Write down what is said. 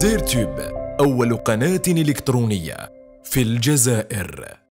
ديرتيوب أول قناة إلكترونية في الجزائر.